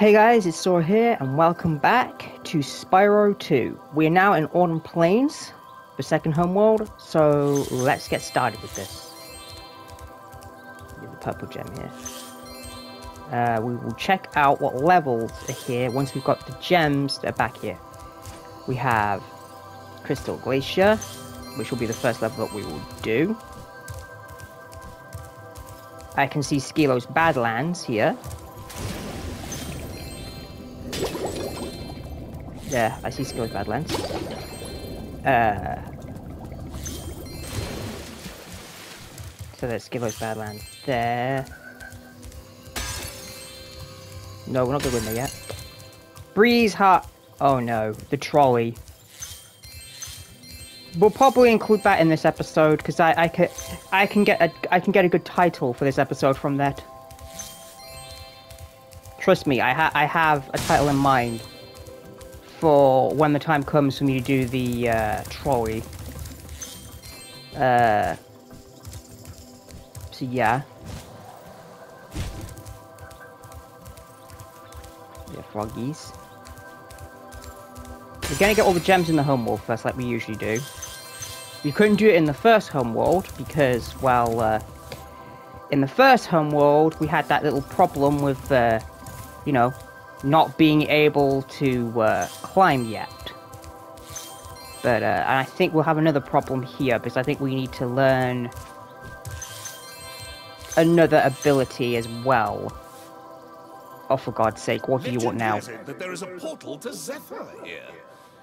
Hey guys, it's Sora here, and welcome back to Spyro 2. We are now in Autumn Plains, the second homeworld, so let's get started with this. Get the purple gem here. Uh, we will check out what levels are here once we've got the gems that are back here. We have Crystal Glacier, which will be the first level that we will do. I can see Skelos Badlands here. Yeah, I see Skelos Badlands. Uh, so there's Skelos Badlands there. No, we're not going to win there yet. Breeze Hut. Oh no, the trolley. We'll probably include that in this episode because I, I can I can get a I can get a good title for this episode from that. Trust me, I ha I have a title in mind for when the time comes for me to do the uh, trolley. Uh, so yeah. Yeah, froggies. We're gonna get all the gems in the homeworld first, like we usually do. We couldn't do it in the first homeworld because, well, uh, in the first homeworld we had that little problem with, uh, you know, not being able to uh, climb yet. But uh, I think we'll have another problem here because I think we need to learn another ability as well. Oh, for God's sake, what do you want now? That there is a portal to Zephyr here.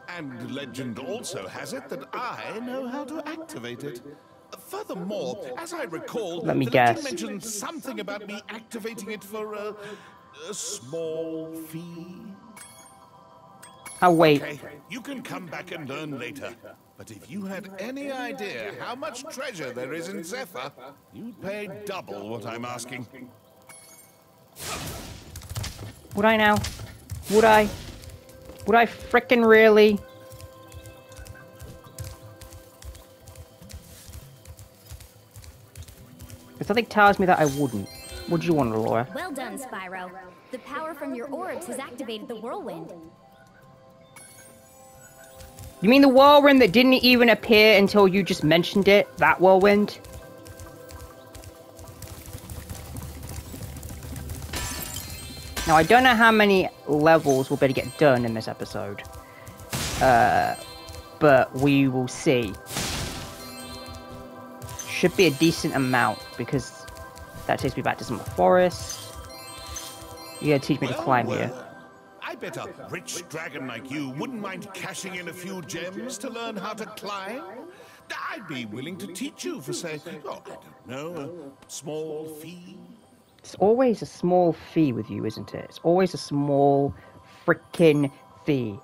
And legend also has it that I know how to activate it. Furthermore, as I recall, Let me guess. mentioned something about me activating it for a, a small fee. Oh, wait. Okay, you can come back and learn later. But if you had any idea how much treasure there is in Zephyr, you'd pay double what I'm asking. Would I now? Would I? Would I frickin' really? Because something tells me that I wouldn't. What do you want, Laura? Well done, Spyro. The power from your orbs has activated the whirlwind. You mean the whirlwind that didn't even appear until you just mentioned it? That whirlwind? Now, I don't know how many levels we'll be able to get done in this episode. Uh, but we will see. Should be a decent amount, because that takes me back to some forest. You gotta teach me to climb well, here. I bet a rich dragon like you wouldn't mind cashing in a few gems to learn how to climb. I'd be willing to teach you for, say, oh, I don't know, a small fee. It's always a small fee with you, isn't it? It's always a small freaking fee.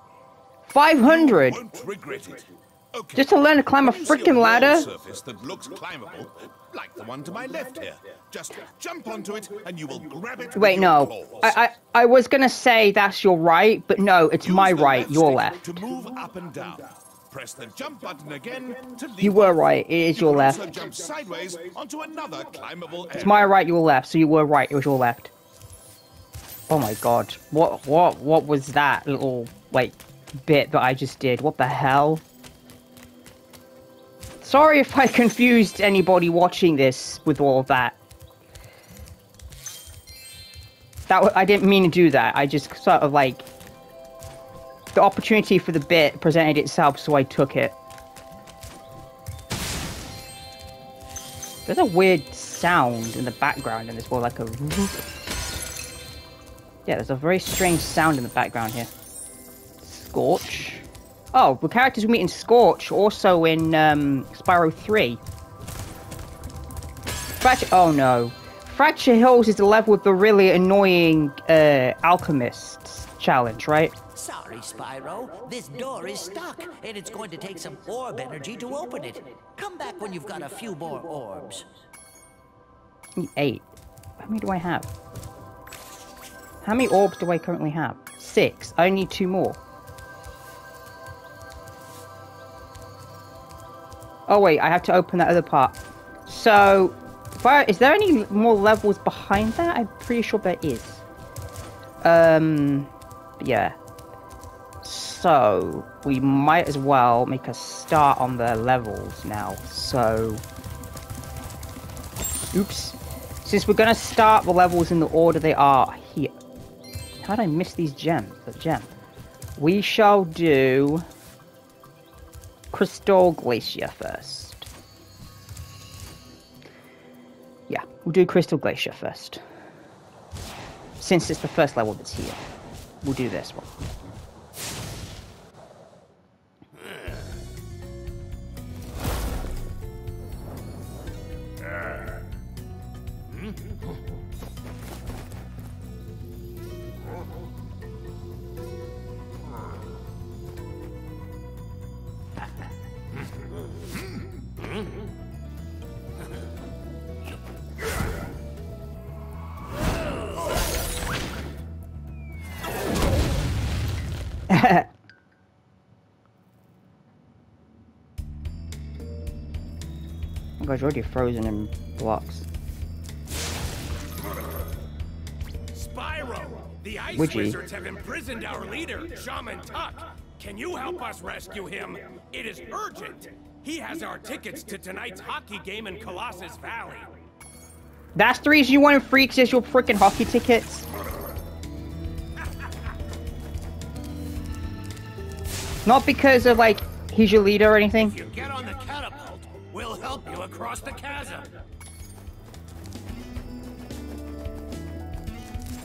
500 Won't regret it. Okay. just to learn to climb a freaking ladder? surface that looks climbable, like the one to my left here. Just jump onto it, and you will grab it. Wait, no. I, I I was gonna say that's your right, but no, it's Use my right, your left. To move up and down. Press the jump button again You were right, it is You your left. jump sideways onto another climbable It's my right, your left, so you were right, it was your left. Oh my god. What what what was that little like bit that I just did? What the hell? Sorry if I confused anybody watching this with all of that. That I didn't mean to do that. I just sort of like the opportunity for the bit presented itself, so I took it. There's a weird sound in the background in this world, like a. Yeah, there's a very strange sound in the background here. Scorch. Oh, the characters we meet in Scorch also in um, Spyro 3. Fracture. Oh no. Fracture Hills is the level with the really annoying uh, alchemists challenge, right? Sorry, Spyro. This door is stuck, and it's going to take some orb energy to open it. Come back when you've got a few more orbs. Eight. How many do I have? How many orbs do I currently have? Six. I need two more. Oh wait, I have to open that other part. So, I- is there any more levels behind that? I'm pretty sure there is. Um, yeah. So we might as well make a start on the levels now. So, oops. Since we're gonna start the levels in the order they are here. How did I miss these gems? The gem. We shall do Crystal Glacier first. Yeah, we'll do Crystal Glacier first. Since it's the first level that's here, we'll do this one. Gosh, already frozen in blocks. Spyro, the Ice Witchy. Wizards have imprisoned our leader, Shaman Tuck. Can you help us rescue him? It is urgent. He has our tickets to tonight's hockey game in Colossus Valley. That's the reason you want wanted freaks is your freaking hockey tickets. Not because of like he's your leader or anything. Help you across the chasm.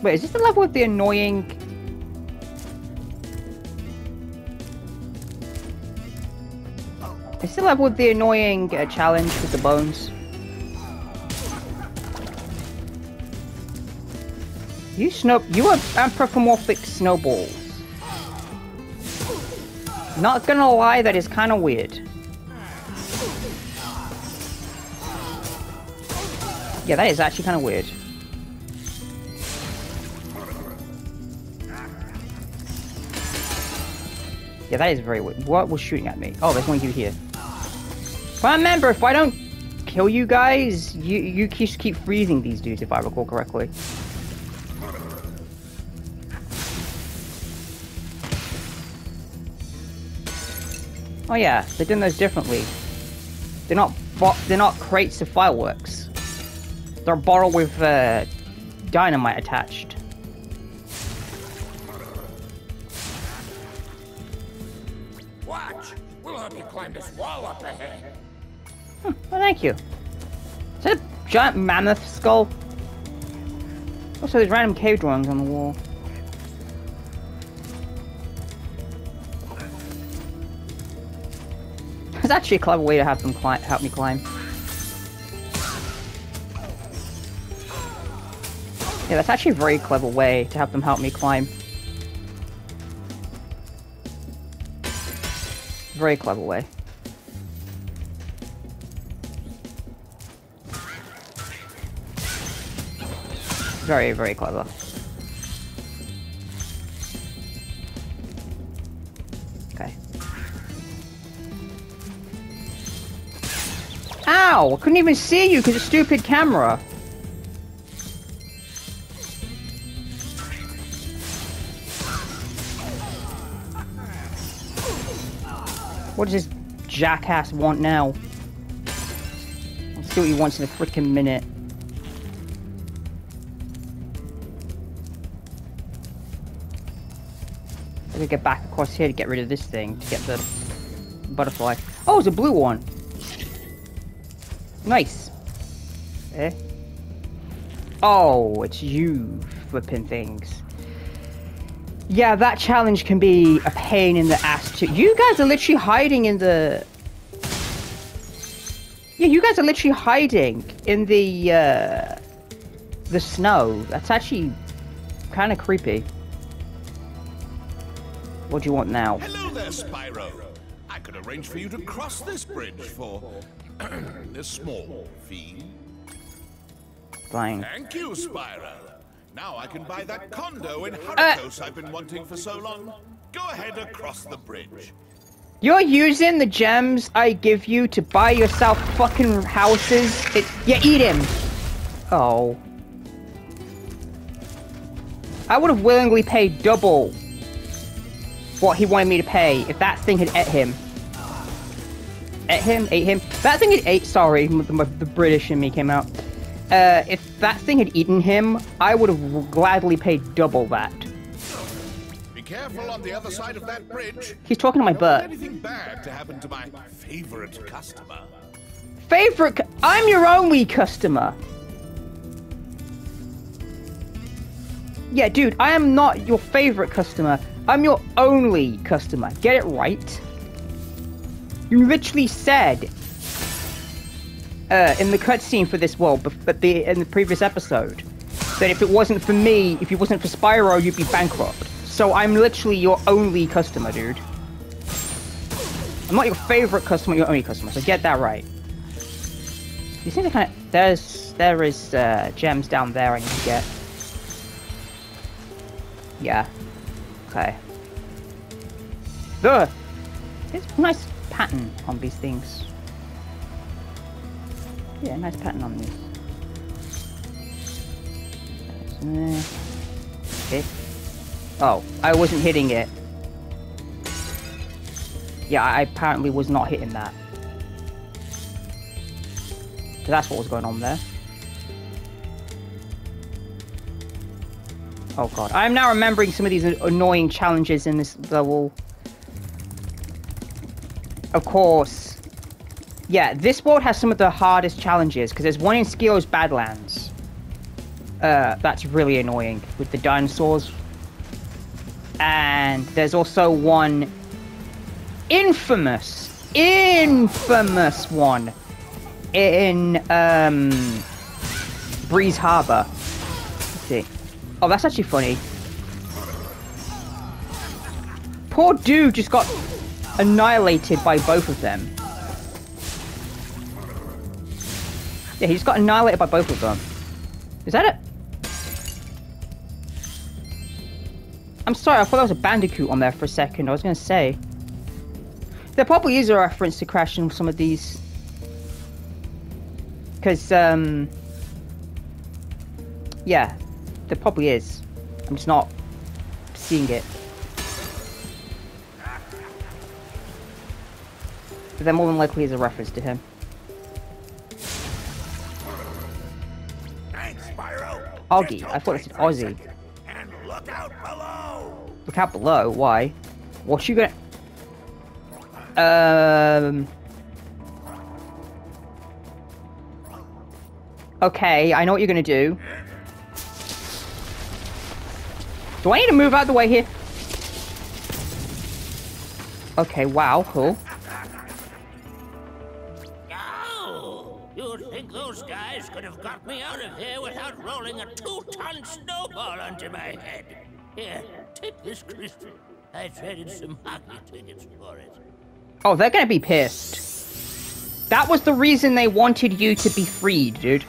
Wait, is this the level with the annoying? Is this the level with the annoying uh, challenge with the bones? You snow, you are anthropomorphic snowballs. Not gonna lie, that is kind of weird. Yeah, that is actually kind of weird. Yeah, that is very weird. What was shooting at me? Oh, there's one of you here. Remember, if I don't kill you guys, you you just keep freezing these dudes, if I recall correctly. Oh yeah, they're doing those differently. They're not they're not crates of fireworks. They're a bottle with uh, dynamite attached. Watch, we'll help you climb this wall up ahead. Oh, thank you. Is that a giant mammoth skull? Also, there's random cave drawings on the wall. It's actually a clever way to have them climb, help me climb. Yeah, that's actually a very clever way to have them help me climb. Very clever way. Very, very clever. Okay. Ow! I couldn't even see you because of stupid camera. What does this jackass want now? Let's see what he wants in a freaking minute. I gotta get back across here to get rid of this thing, to get the butterfly. Oh, it's a blue one! Nice. Eh? Oh, it's you flipping things. Yeah, that challenge can be a pain in the ass too. You guys are literally hiding in the... Yeah, you guys are literally hiding in the, uh... The snow. That's actually kind of creepy. What do you want now? Hello there, Spyro. I could arrange for you to cross this bridge for a small fee. Fine. Thank you, Spyro. Now I can buy that condo in uh, Hurricos I've been wanting for so long. Go ahead across the bridge. You're using the gems I give you to buy yourself fucking houses. It, yeah, eat him. Oh. I would have willingly paid double what he wanted me to pay if that thing had ate him. Ate him? Ate him? That thing had ate, sorry, the, the British in me came out. Uh, if that thing had eaten him, I would have gladly paid double that. Be careful on the other side of that bridge. He's talking to my butt. anything bad to happen to my favorite customer. Favorite, cu- I'm your only customer. Yeah, dude, I am not your favorite customer. I'm your only customer. Get it right. You literally said uh, in the cutscene for this world, but the in the previous episode, that if it wasn't for me, if it wasn't for Spyro, you'd be bankrupt. So I'm literally your only customer, dude. I'm not your favorite customer, your only customer. So get that right. You seem to kind of there's there is uh, gems down there I need to get. Yeah. Okay. There's a nice pattern on these things. Yeah, nice pattern on this. Uh, Okay. Oh, I wasn't hitting it. Yeah, I apparently was not hitting that. So that's what was going on there. Oh god. I'm now remembering some of these annoying challenges in this level. Of course. Yeah, this world has some of the hardest challenges, because there's one in Skelos Badlands. Uh, that's really annoying, with the dinosaurs. And there's also one infamous, infamous one in um, Breeze Harbor. Let's see. Oh, that's actually funny. Poor dude just got annihilated by both of them. Yeah, he just got annihilated by both of them. Is that it? I'm sorry, I thought that was a bandicoot on there for a second. I was gonna say. There probably is a reference to Crash in some of these. Because, um... Yeah, there probably is. I'm just not seeing it. But there more than likely is a reference to him. Augie. I thought it said Aussie. And look out below. Look out below. Why? What you gonna? Um. Okay, I know what you're gonna do. Do I need to move out of the way here? Okay, wow, cool. A two-ton snowball onto my head. Here, take this crystal. I traded some hockey tickets for it. Oh, they're gonna be pissed. That was the reason they wanted you to be freed, dude.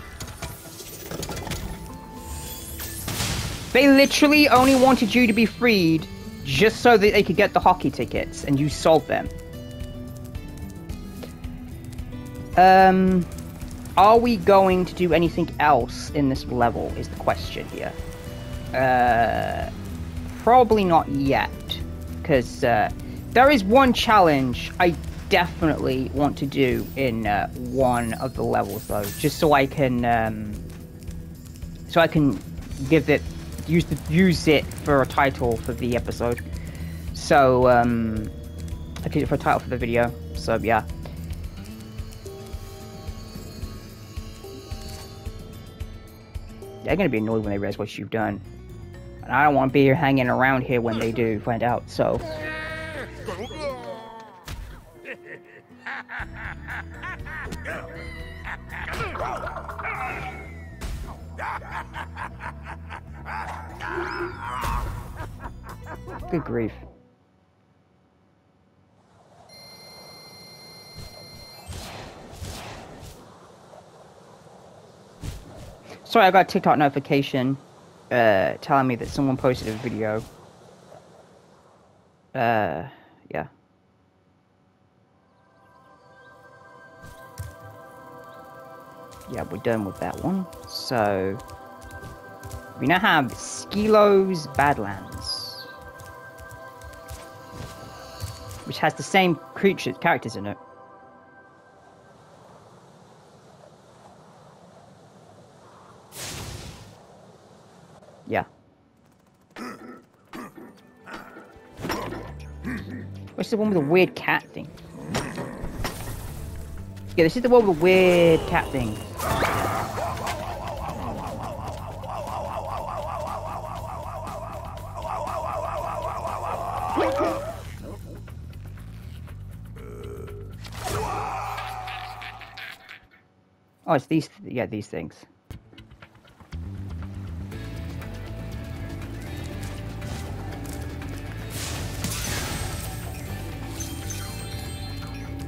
They literally only wanted you to be freed just so that they could get the hockey tickets, and you sold them. Um, are we going to do anything else in this level? Is the question here. Uh, probably not yet, because uh, there is one challenge I definitely want to do in uh, one of the levels, though, just so I can, um, so I can give it, use the, use it for a title for the episode. So, um, I can use it for a title for the video. So yeah. They're gonna be annoyed when they realize what you've done. And I don't want to be here hanging around here when they do find out, so. Good grief. Sorry, I got a TikTok notification uh, telling me that someone posted a video. Uh, yeah. Yeah, we're done with that one. So, We now have Skelos Badlands. Which has the same creatures, characters in it. Yeah. What's the one with the weird cat thing? Yeah, this is the one with the weird cat thing. Oh, it's these, yeah, these things.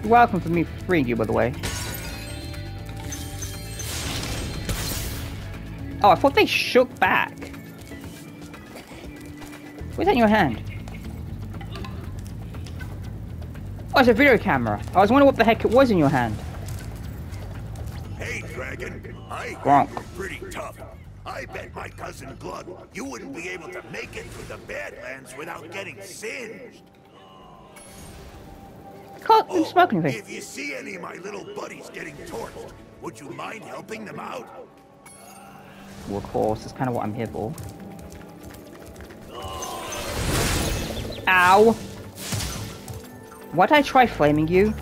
You're welcome for me freeing you, by the way. Oh, I thought they shook back. What's that in your hand? Oh, it's a video camera. I was wondering what the heck it was in your hand. Hey, Dragon. I Gronk. you're pretty tough. I bet my cousin Glug you wouldn't be able to make it through the Badlands without getting singed. Oh, smoke anything. If you see any of my little buddies getting torched, would you mind helping them out? Well, of course, that's kind of what I'm here for. Ow! Why'd I try flaming you?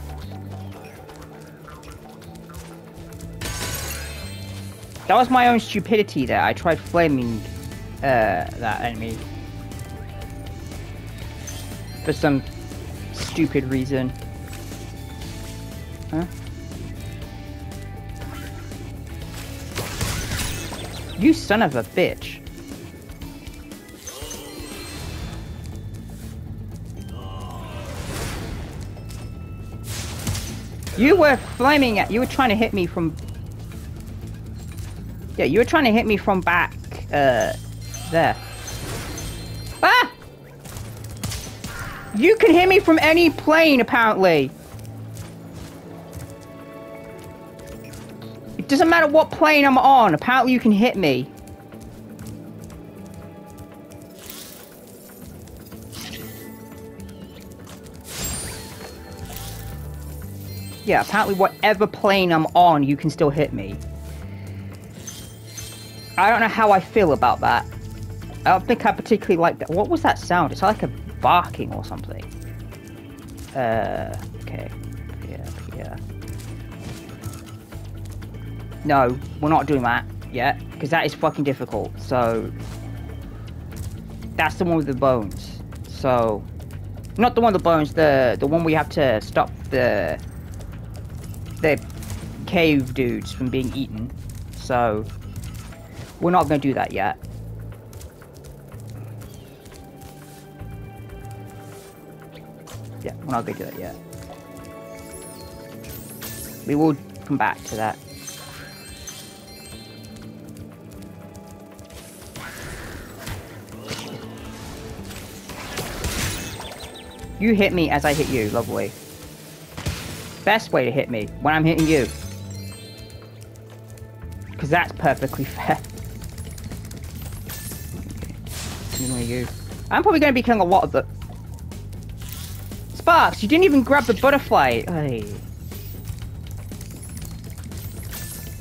That was my own stupidity there. I tried flaming uh, that enemy. For some stupid reason. Huh? You son of a bitch. You were flaming at- you were trying to hit me from- Yeah, you were trying to hit me from back, uh, there. Ah! You can hit me from any plane, apparently. Doesn't matter what plane I'm on, apparently you can hit me. Yeah, apparently whatever plane I'm on, you can still hit me. I don't know how I feel about that. I don't think I particularly like that. What was that sound? It's like a barking or something. Uh, okay. No, we're not doing that yet, because that is fucking difficult. So, that's the one with the bones. So, not the one with the bones, the the one we have to stop the the cave dudes from being eaten. So, we're not going to do that yet. Yeah, we're not going to do that yet. We will come back to that. You hit me as I hit you, lovely. Best way to hit me, when I'm hitting you. Because that's perfectly fair. Okay. you. I'm probably going to be killing a lot of the... Sparx, you didn't even grab the butterfly. Hey.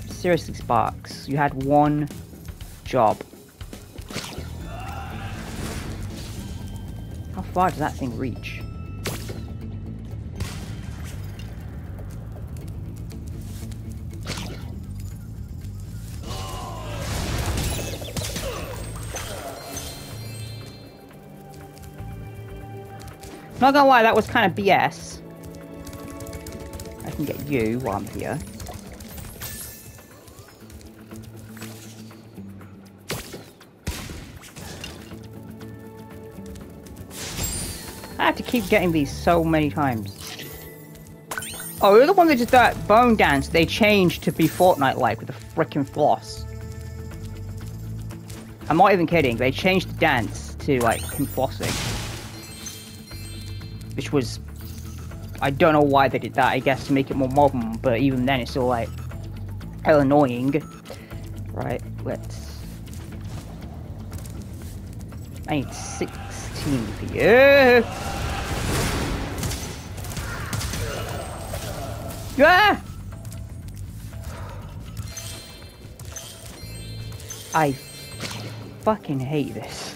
Seriously, Sparx, you had one job. How far does that thing reach? Not gonna lie, that was kind of BS. I can get you while I'm here. I have to keep getting these so many times. Oh, you're the one that did that bone dance they changed to be Fortnite-like with a freaking floss. I'm not even kidding, they changed the dance to, like, flossing which was I don't know why they did that. I guess to make it more modern, but even then, it's still like hell annoying. Right, let's I need 16 for you. Ah! I fucking hate this.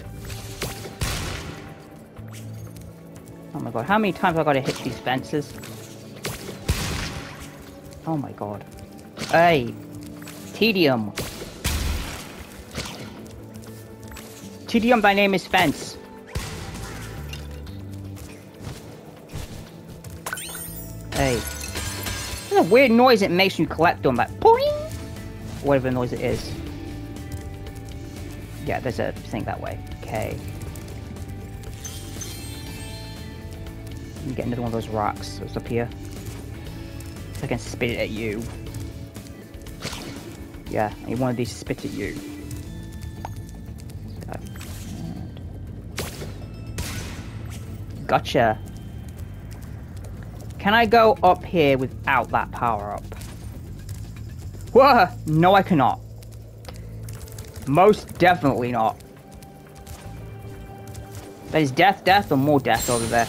My god, how many times have I gotta hit these fences? Oh my god. Hey! Tedium! Tedium, my name is Fence. Hey. There's a weird noise it makes when you collect them, like boing! Whatever noise it is. Yeah, there's a thing that way. Okay. Get another one of those rocks that's up here. So I can spit it at you. Yeah, I need one of these to spit at you. Gotcha. Can I go up here without that power up? Whoa! No, I cannot. Most definitely not. There's death, death, or more death over there.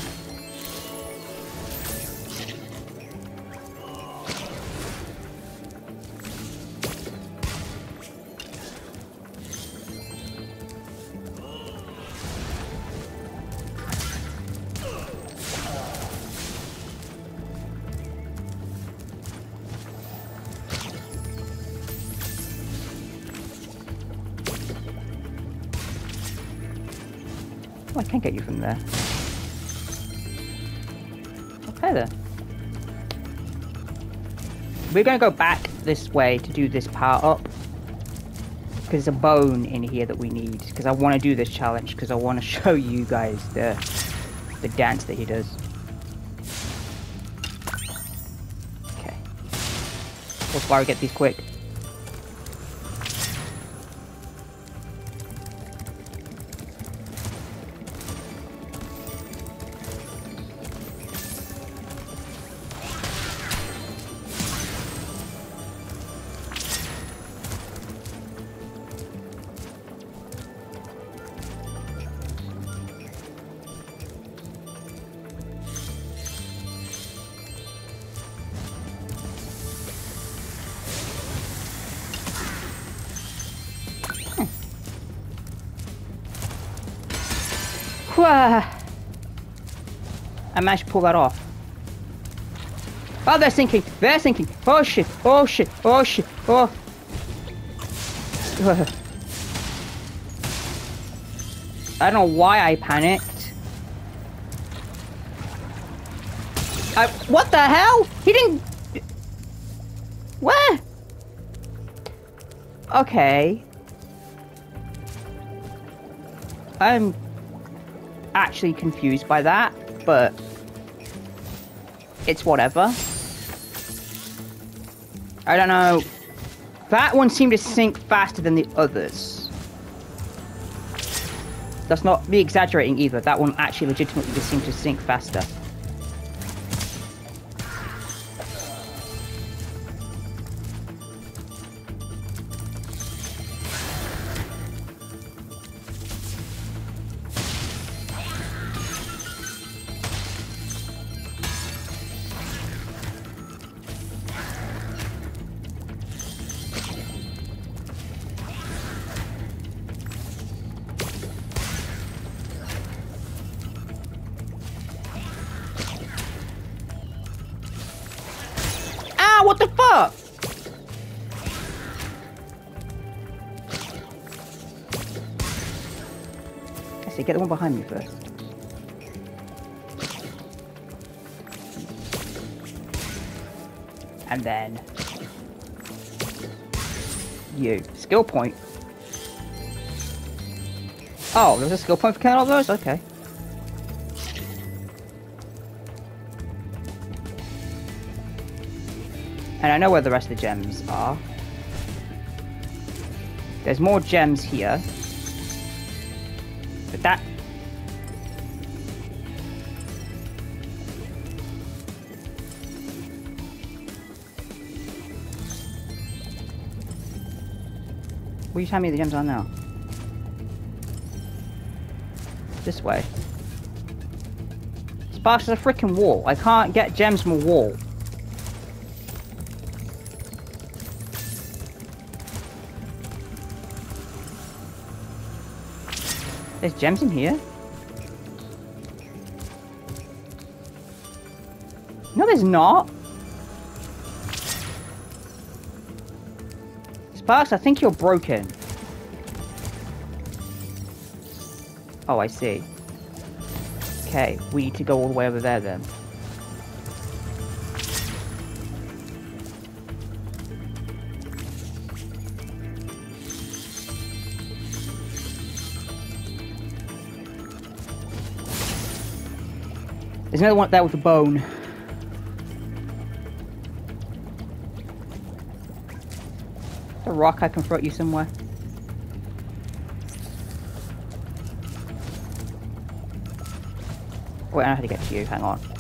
There. Okay then. We're gonna go back this way to do this part up. Because there's a bone in here that we need. Because I want to do this challenge. Because I want to show you guys the the dance that he does. Okay. Let's fire get these quick. Managed to pull that off. Oh, they're sinking! They're sinking! Oh shit! Oh shit! Oh shit! Oh! I don't know why I panicked. I- What the hell? He didn't- Where? Okay. I'm actually confused by that, but it's whatever. I don't know. That one seemed to sink faster than the others. That's not me exaggerating either. That one actually legitimately just seemed to sink faster. Behind me first. And then... You. Skill point. Oh, there's a skill point for killing all those? Okay. And I know where the rest of the gems are. There's more gems here. Are you telling me the gems are now? This way. Sparx is a freaking wall. I can't get gems from a wall. There's gems in here? No, there's not. Sparx, I think you're broken. Oh, I see. Okay, we need to go all the way over there then. There's another one there with a bone. A rock I can throw at you somewhere. Wait, I know how to get to you. Hang on.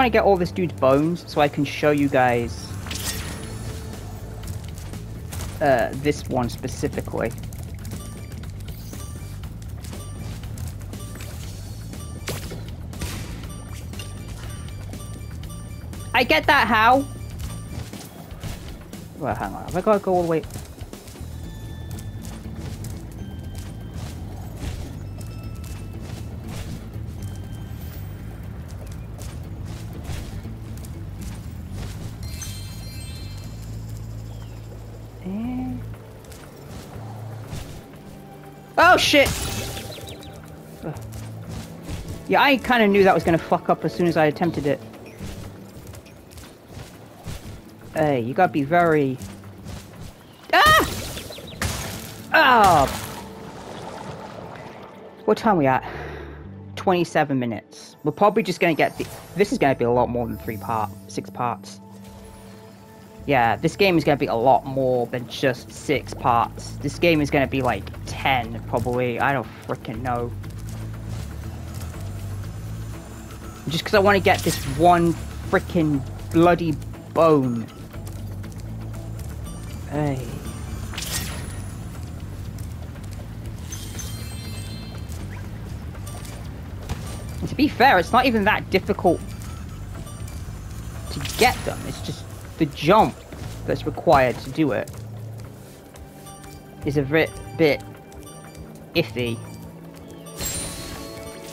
Want to get all this dude's bones so I can show you guys uh, this one specifically. I get that how? Well, hang on. Have I got to go all the way? Oh shit! Yeah, I kind of knew that was gonna fuck up as soon as I attempted it. Hey, you gotta be very... Ah! Ah! What time we at? 27 minutes. We're probably just gonna get the... This is gonna be a lot more than three part, six parts. Yeah, this game is gonna be a lot more than just six parts. This game is gonna be like 10, probably. I don't freaking know. Just because I want to get this one freaking bloody bone. Hey. And to be fair, it's not even that difficult to get them. It's just the jump that's required to do it is a bit, bit iffy.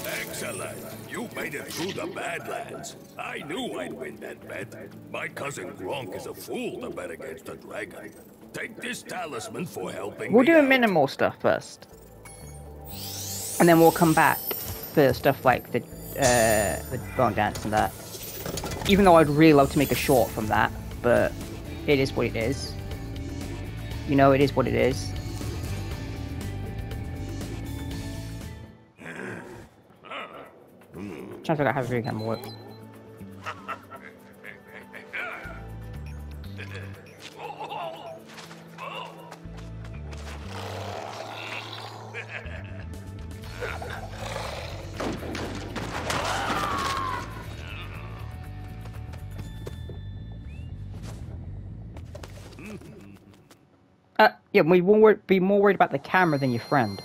Excellent. You made it through the Badlands. I knew I'd win that bet. My cousin Gronk is a fool to bet against a dragon. Take this talisman for helping We'll do out. minimal stuff first. And then we'll come back for stuff like the uh, the bone dance and that. Even though I'd really love to make a short from that, but it is what it is. You know, it is what it is. Out how video camera works. Uh, yeah, we won't be more worried about the camera than your friend.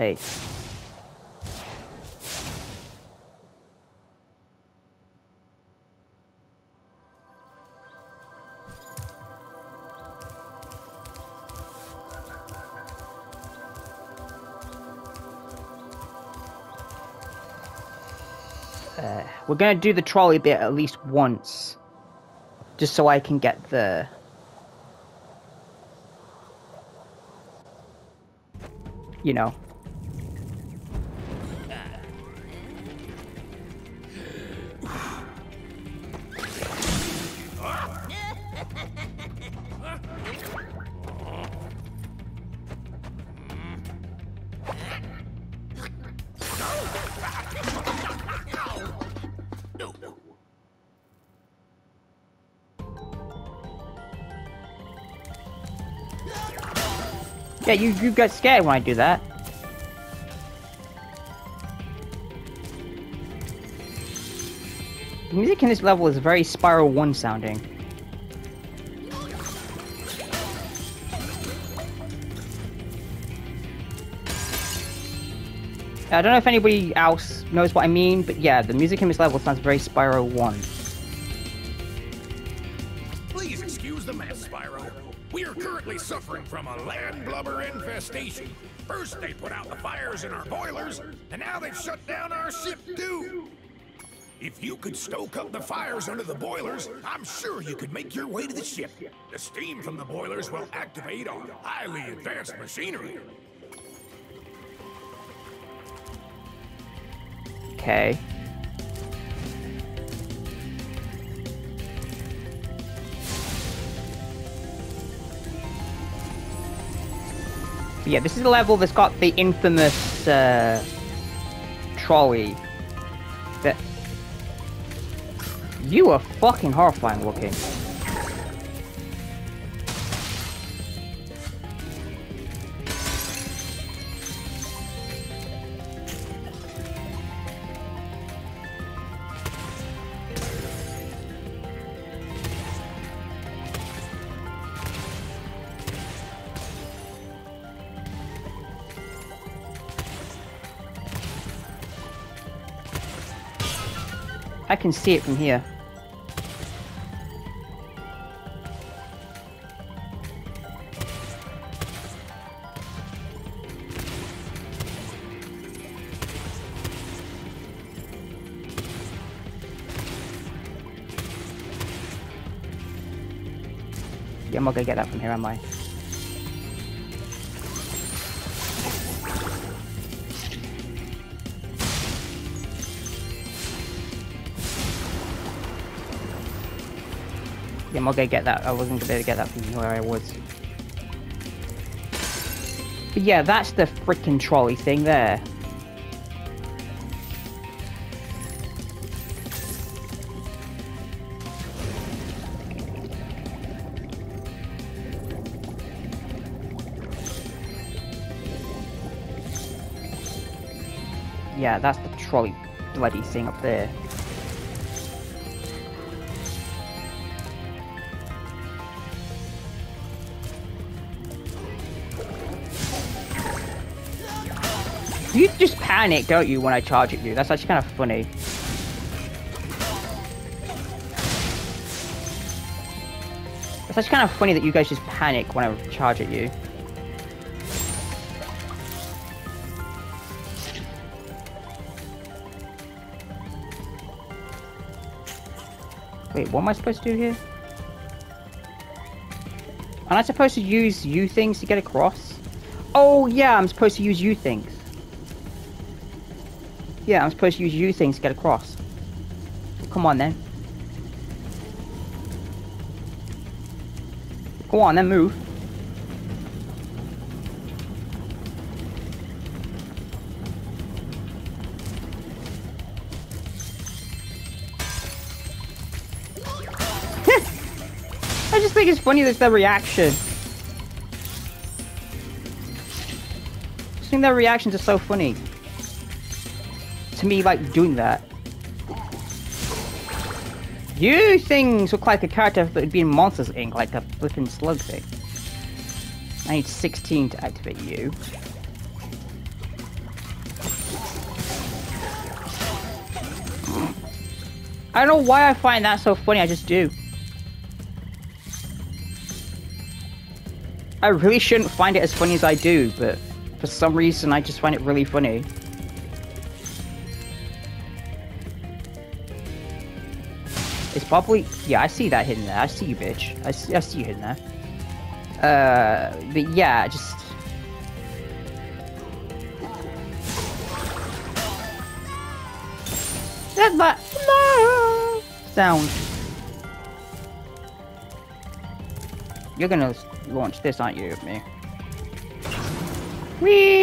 Uh, we're gonna do the trolley bit at least once. Just so I can get the... You know. Yeah, you, you get scared when I do that. The music in this level is very Spyro 1 sounding. I don't know if anybody else knows what I mean, but yeah, the music in this level sounds very Spyro 1. Suffering from a land blubber infestation. First they put out the fires in our boilers, and now they've shut down our ship too. If you could stoke up the fires under the boilers, I'm sure you could make your way to the ship. The steam from the boilers will activate our highly advanced machinery. Okay. Yeah, this is the level that's got the infamous uh, trolley. That you are fucking horrifying looking. I can see it from here. I'm not gonna get that from here, am I? I'm gonna get that. I wasn't gonna get that from where I was. But yeah, that's the freaking trolley thing there. Yeah, that's the trolley bloody thing up there. You just panic, don't you, when I charge at you? That's actually kind of funny. It's actually kind of funny that you guys just panic when I charge at you. Wait, what am I supposed to do here? Am I supposed to use you things to get across? Oh, yeah, I'm supposed to use you things. Yeah, I'm supposed to use you things to get across. Come on, then. Go on, then move. I just think it's funny that the reaction. I think their reactions are so funny. To me, like, doing that. You things look like a character that would be in Monsters Inc., like a flipping slug thing. I need 16 to activate you. I don't know why I find that so funny, I just do. I really shouldn't find it as funny as I do, but for some reason I just find it really funny. Probably... Yeah, I see that hidden there. I see you, bitch. I see, I see you hidden there. Uh, but yeah, just... That that sound. You're gonna launch this, aren't you, me? Whee!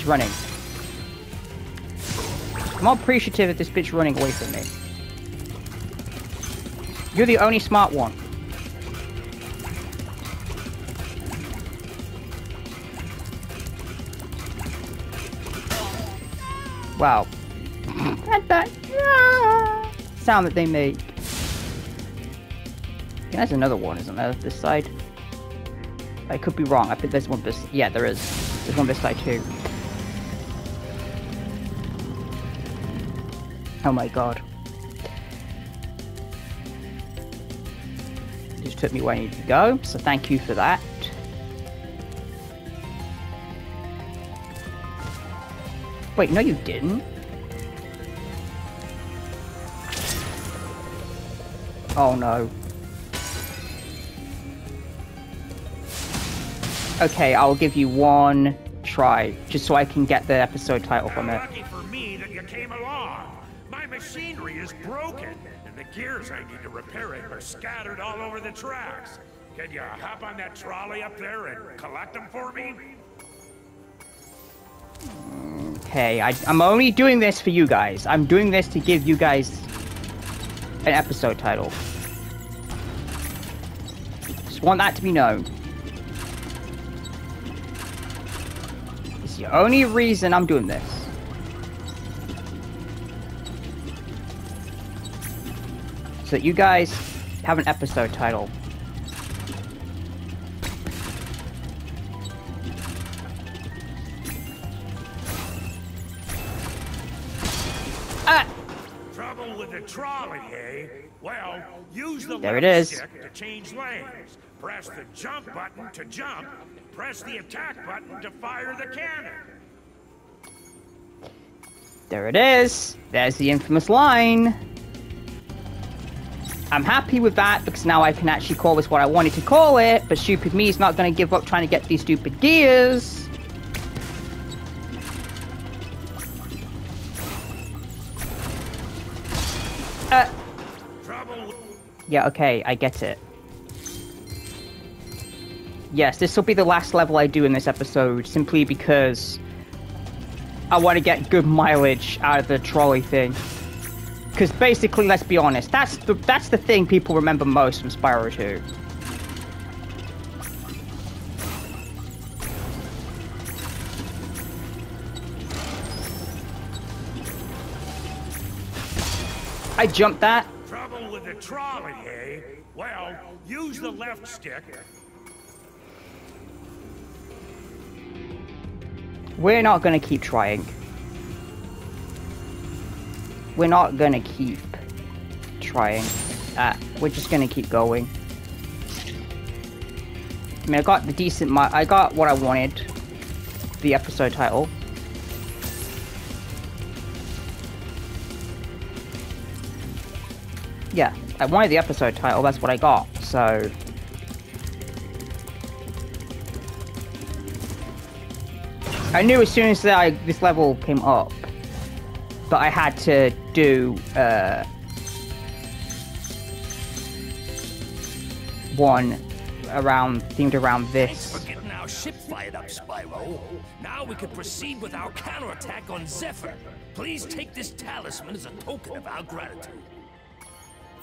Bitch running. I'm not appreciative of this bitch running away from me. You're the only smart one. Wow. That, that ah, sound that they make. Yeah, there's another one, isn't there? This side. I could be wrong. I think there's one this. Yeah, there is. There's one this side too. Oh my god. It Just took me where I needed to go, so thank you for that. Wait, no you didn't. Oh no. Okay, I'll give you one try, just so I can get the episode title from it. Lucky for me that you came along. Machinery is broken, and the gears I need to repair it are scattered all over the tracks. Can you hop on that trolley up there and collect them for me? Okay, I, I'm only doing this for you guys. I'm doing this to give you guys an episode title. Just want that to be known. It's the only reason I'm doing this. So that you guys have an episode title. Ah! Trouble with the trolley, eh? Well, use the There it is. to change lanes. Press the jump button to jump. Press the attack button to fire the cannon. There it is. There's the infamous line. I'm happy with that because now I can actually call this what I wanted to call it, but stupid me is not going to give up trying to get these stupid gears. Uh, yeah, okay, I get it. Yes, this will be the last level I do in this episode, simply because I want to get good mileage out of the trolley thing. Because basically, let's be honest, that's the that's the thing people remember most from Spyro 2. I jumped that. Trouble with the trolley, eh? Well, use the left stick. We're not gonna keep trying. We're not gonna keep trying. Uh, we're just gonna keep going. I mean, I got the decent. I got what I wanted. The episode title. Yeah, I wanted the episode title. That's what I got. So. I knew as soon as I, this level came up that I had to do uh, one around themed around Thanks this. for getting our ship fired up, Spyro. Now we can proceed with our counterattack on Zephyr. Please take this talisman as a token of our gratitude.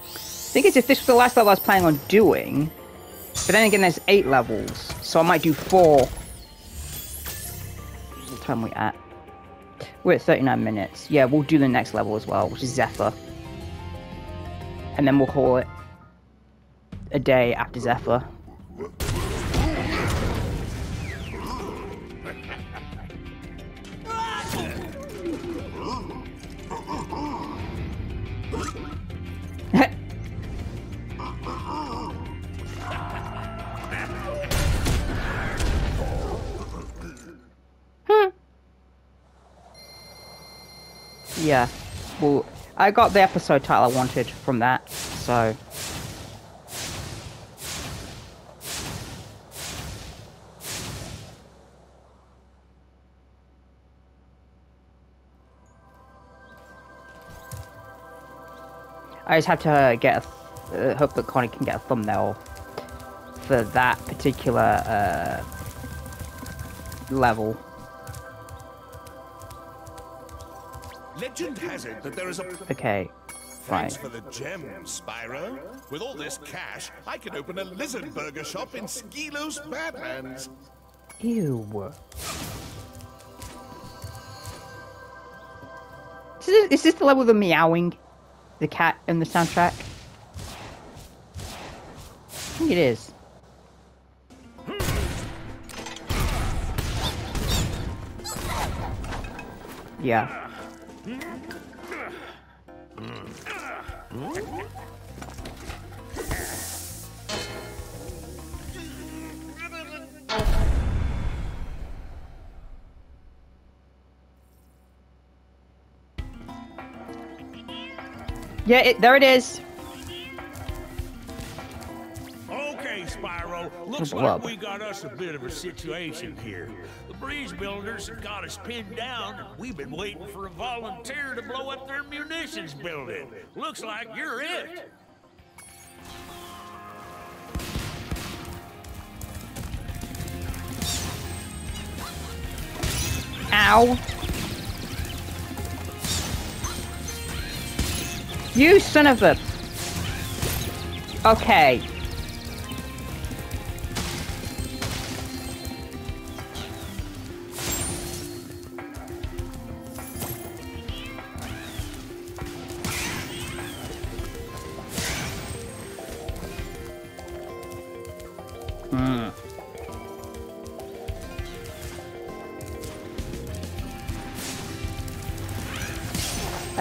Thing is, if this was the last level I was planning on doing, but then again, there's eight levels, so I might do four. What time are we at? We're at 39 minutes. Yeah, we'll do the next level as well, which is Zephyr. And then we'll call it a day after Zephyr. Yeah. Well, I got the episode title I wanted from that, so. I just have to get a, uh, hope that Connie can get a thumbnail for that particular uh, level. Has it that there is a Okay. Thanks Right. for the gems, Spyro. With all this cash, I can open a lizard burger shop in Skelos Badlands. Ew. Is this, is this the level of the meowing? The cat in the soundtrack? I think it is. Yeah. Yeah, it, there it is. Looks like we got us a bit of a situation here. The breeze builders have got us pinned down, and we've been waiting for a volunteer to blow up their munitions building. Looks like you're it. Ow. You son of a... Okay.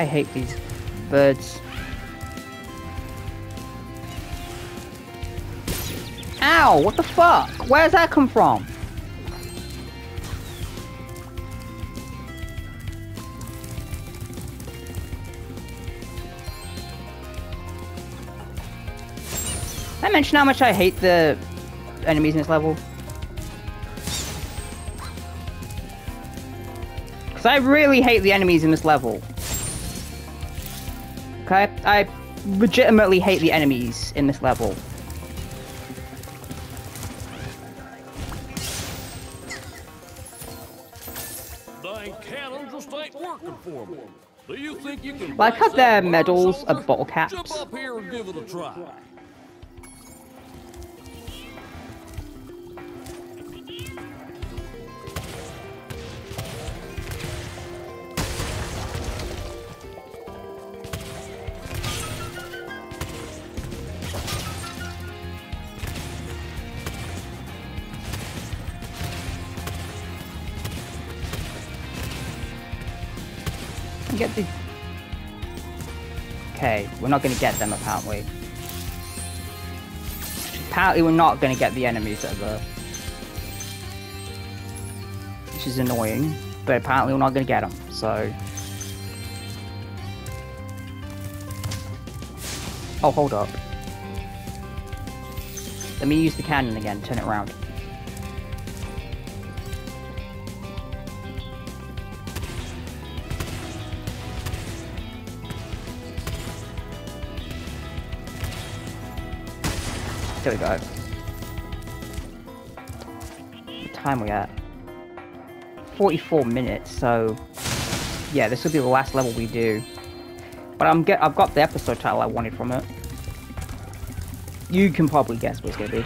I hate these birds. Ow! What the fuck? Where's that come from? I mention how much I hate the enemies in this level? Because I really hate the enemies in this level. Okay? I legitimately hate the enemies in this level. Dang cannon just ain't working for me. Do you think you can Like, have their medals of bottle caps. Jump up here and give it a try. We're not gonna get them apparently. Apparently, we're not gonna get the enemies are. Which is annoying, but apparently, we're not gonna get them, so. Oh, hold up. Let me use the cannon again, turn it around. There we go. What time we at? 44 minutes, so yeah, this will be the last level we do. But I'm get I've got the episode title I wanted from it. You can probably guess what it's gonna be.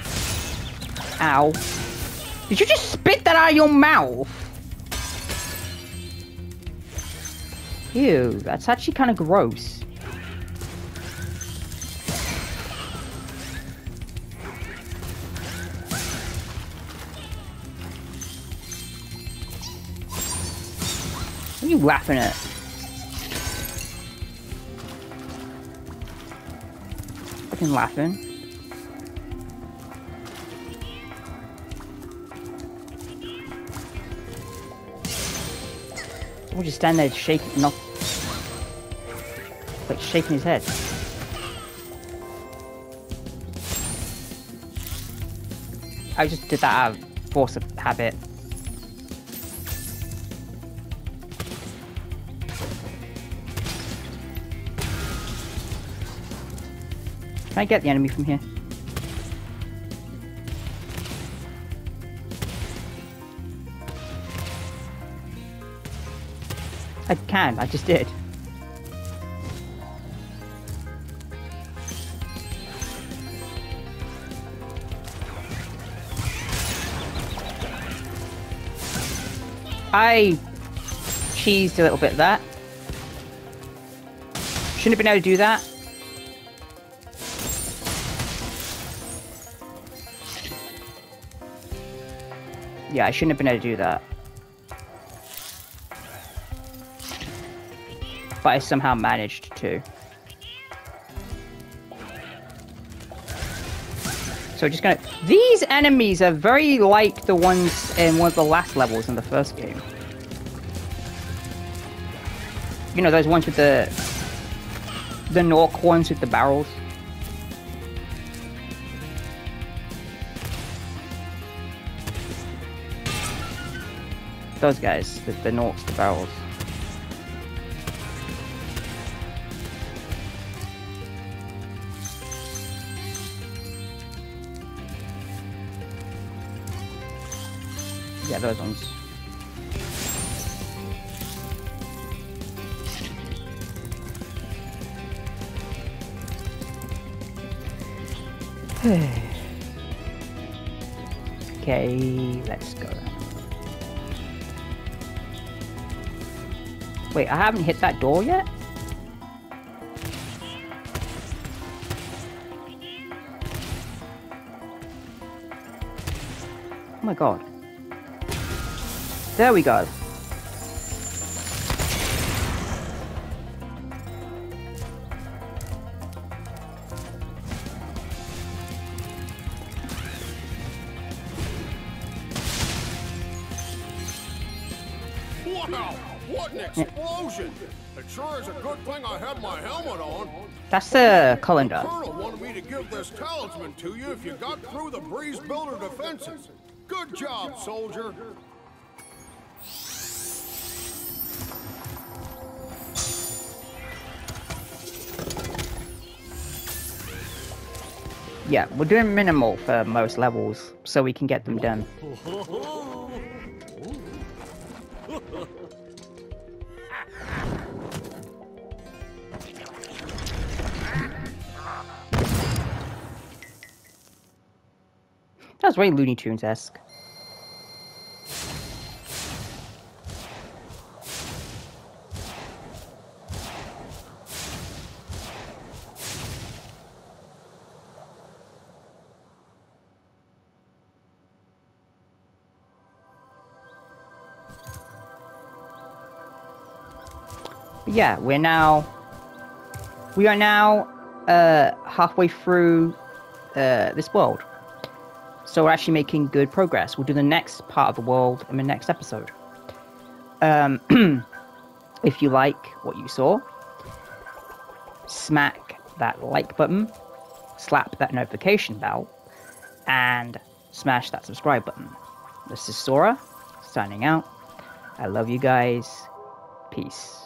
Ow. Did you just spit that out of your mouth? Ew, that's actually kind of gross. You laughing at? Fucking laughing. We'll just stand there shaking, not like shaking his head. I just did that out of force of habit. Can I get the enemy from here? I can, I just did. I cheesed a little bit that. Shouldn't have been able to do that. Yeah, I shouldn't have been able to do that. But I somehow managed to. So just gonna... These enemies are very like the ones in one of the last levels in the first game. You know, those ones with the... The Gnorc ones with the barrels. Those guys, the, the the barrels. Yeah, those ones. okay, let's go. Wait, I haven't hit that door yet? Oh my god. There we go. Explosion! It sure is a good thing I have my helmet on. That's the colander. Colonel wanted me to give this talisman to you if you got through the breeze builder defenses. Good job, soldier. Yeah, we're doing minimal for most levels, so we can get them done. Uh-huh. Was very Looney Tunes-esque. Yeah, we're now we are now uh, halfway through uh, this world. So we're actually making good progress. We'll do the next part of the world in the next episode. Um, if you like what you saw, smack that like button, slap that notification bell, and smash that subscribe button. This is Sora, signing out. I love you guys. Peace.